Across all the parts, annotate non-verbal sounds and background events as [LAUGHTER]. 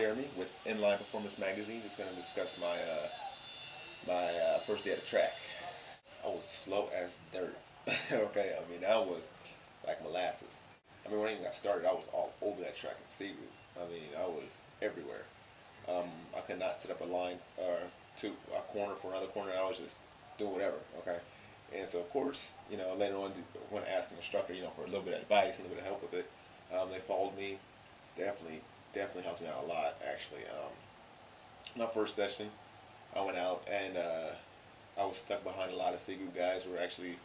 Jeremy with Inline Performance Magazine. Just going to discuss my uh, my uh, first day at the track. I was slow as dirt. [LAUGHS] okay, I mean I was like molasses. I mean when I even got started, I was all over that track in C group. I mean I was everywhere. Um, I could not set up a line or to a corner for another corner. I was just doing whatever. Okay, and so of course you know later on when I asked an instructor you know for a little bit of advice, a little bit of help with it, um, they followed me. Definitely definitely helped me out a lot, actually. Um, my first session, I went out and uh, I was stuck behind a lot of C group guys who were actually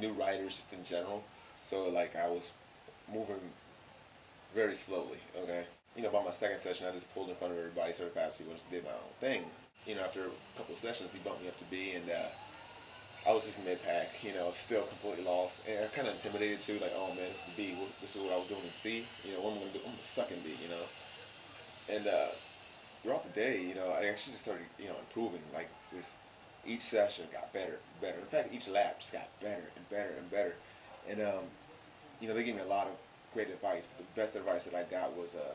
new riders just in general. So like I was moving very slowly, okay? You know, by my second session, I just pulled in front of everybody, started fast people, just did my own thing. You know, after a couple of sessions, he bumped me up to B, and uh, I was just mid-pack, you know, still completely lost, and kind of intimidated too, like, oh man, this is B, this is what I was doing in C, you know, what am I to do? I'm to suck in B, you know? And uh, throughout the day, you know, I actually just started, you know, improving. Like this, each session got better, better. In fact, each lap just got better and better and better. And um, you know, they gave me a lot of great advice. But the best advice that I got was, uh,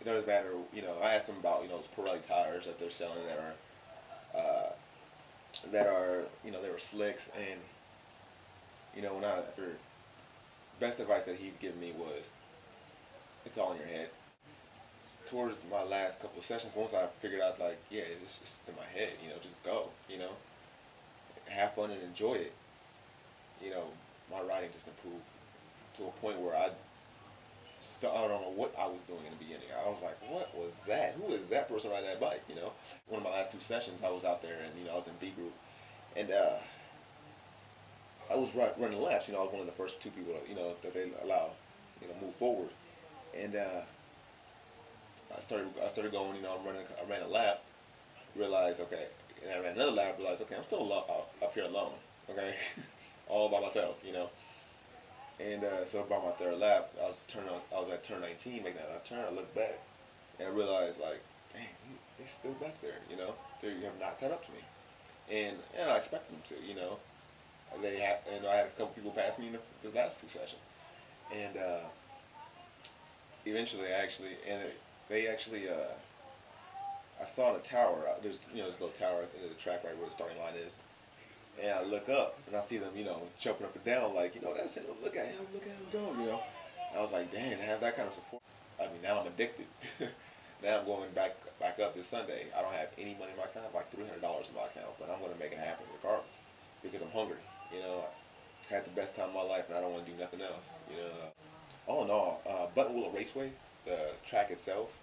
it doesn't matter. You know, I asked them about you know those Pirelli tires that they're selling that are, uh, that are you know they were slicks and you know when I after best advice that he's given me was, it's all in your head towards my last couple sessions, once I figured out like, yeah, it's just in my head, you know, just go, you know, have fun and enjoy it. You know, my riding just improved to a point where I, st- I don't know what I was doing in the beginning. I was like, what was that? Who is that person riding that bike? You know, one of my last two sessions, I was out there and you know I was in B group, and uh, I was running laps. You know, I was one of the first two people, you know, that they allow, you know, move forward, and. Uh, I started I started going, you know, I'm running I ran a lap, realized okay, and I ran another lap, realized okay, I'm still lo- up here alone, okay, [LAUGHS] all by myself, you know. And uh, so by my third lap, I was turning I was at turn 19, making that turn. I looked back and I realized like, dang, they're still back there, you know. They have not caught up to me, and and I expected them to, you know. They had, and I had a couple people pass me in the, the last two sessions, and uh, eventually, I actually, and it, they actually, uh, I saw the tower. Uh, there's you know this little tower at the end of the track right where the starting line is, and I look up and I see them you know jumping up and down like you know that's it. Look at him, look at him go, you know. I was like, damn, to have that kind of support. I mean, now I'm addicted. [LAUGHS] now I'm going back back up this Sunday. I don't have any money in my account. Like three hundred dollars in my account, but I'm going to make it happen regardless because I'm hungry. You know, I had the best time of my life, and I don't want to do nothing else. You know, all in all, uh, Buttonwillow Raceway the track itself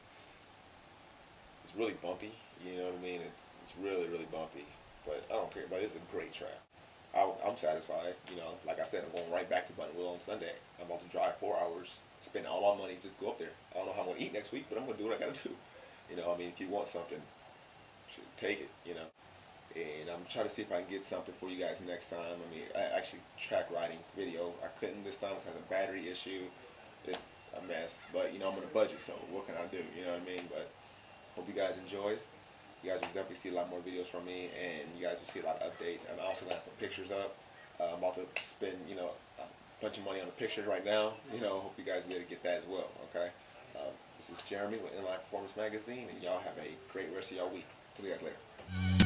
it's really bumpy. You know what I mean? It's it's really really bumpy, but I don't care. But it's a great track. I, am satisfied. You know, like I said, I'm going right back to Buttonwillow on Sunday. I'm about to drive four hours, spend all my money, just go up there. I don't know how I'm gonna eat next week, but I'm gonna do what I gotta do. You know, I mean, if you want something, take it. You know, and I'm trying to see if I can get something for you guys next time. I mean, I actually track riding video. I couldn't this time because of battery issue. It's a mess. But you know, I'm on a budget, so what can I do? You know what I mean? But hope you guys enjoyed. You guys will definitely see a lot more videos from me, and you guys will see a lot of updates. I'm also gonna have some pictures up. Uh, I'm about to spend, you know, a bunch of money on the pictures right now. You know, hope you guys be able to get that as well. Okay. Uh, this is Jeremy with Inline Performance Magazine, and y'all have a great rest of y'all week. See you guys later.